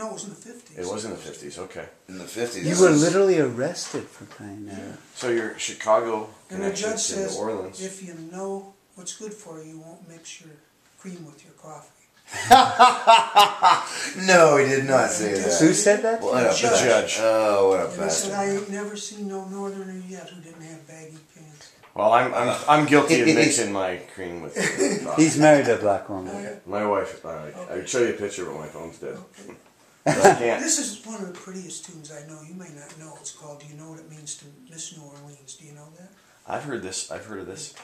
No, it was in the fifties. It was in the fifties. Okay. In the fifties. You were literally arrested for crying out. So your Chicago And the connection judge says, New Orleans. if you know what's good for you, you won't mix your cream with your coffee. No, he did not say that. Who said that? What a Judge. Judge. Oh, what a And he said, I bastard. ain't never seen no northerner yet who didn't have baggy pants. Well, I'm I'm, I'm guilty of mixing my cream with. He's married to a black woman. my wife. Uh, I would show you a picture, but my phone's dead. I can't. This is one of the prettiest tunes I know. You may not know. It's called Do You Know What It Means to Miss New Orleans? Do you know that? I've heard this. I've heard of this.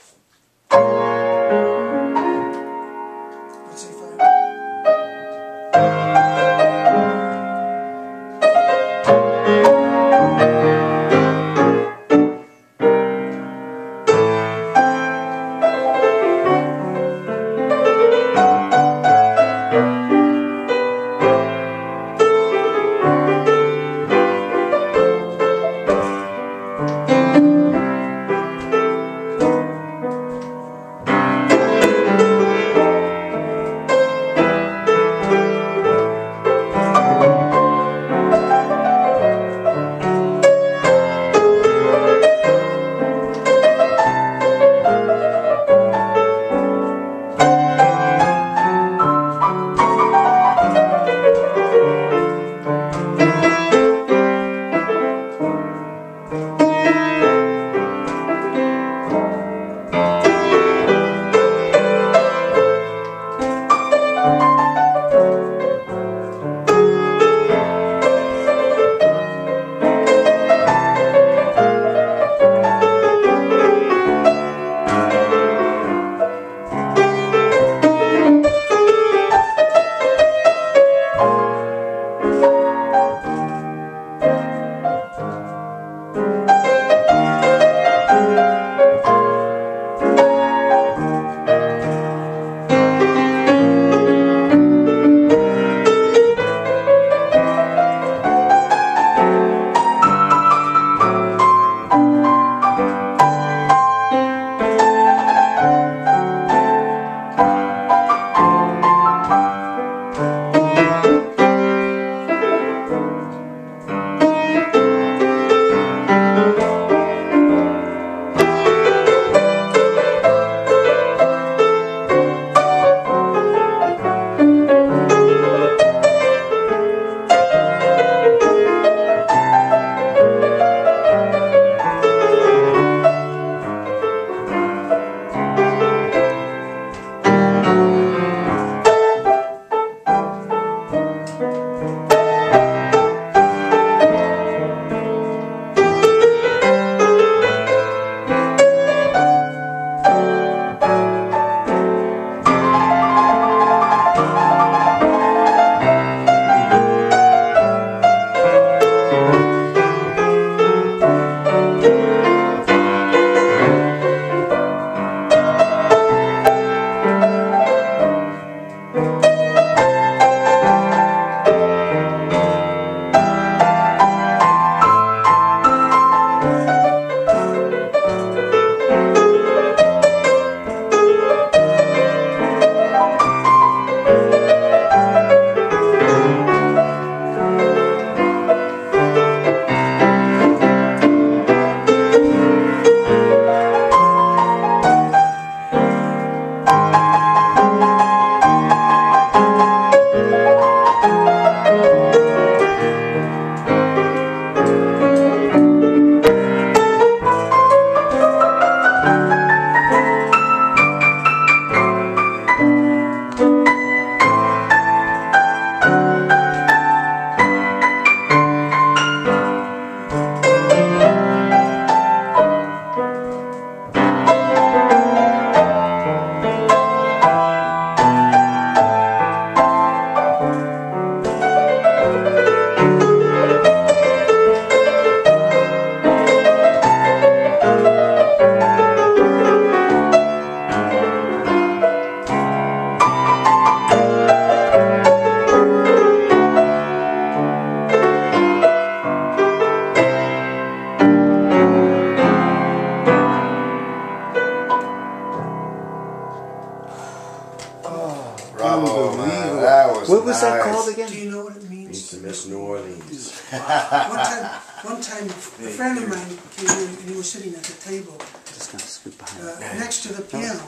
Do you know what it means? Means to miss New Orleans. One time, one time, a friend of mine came in and he was sitting at the table Just gonna scoot behind. uh, next to the piano.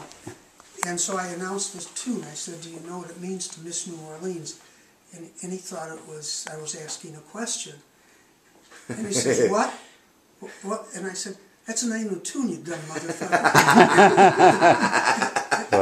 And so I announced this tune. I said, "Do you know what it means to miss New Orleans?" And, and he thought it was I was asking a question. And he says, "What? What?" And I said, "That's the name of the tune, you dumb motherfucker."